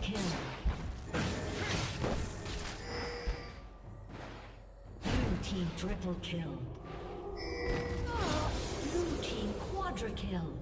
kill. Blue team triple kill. Blue team quadra kill.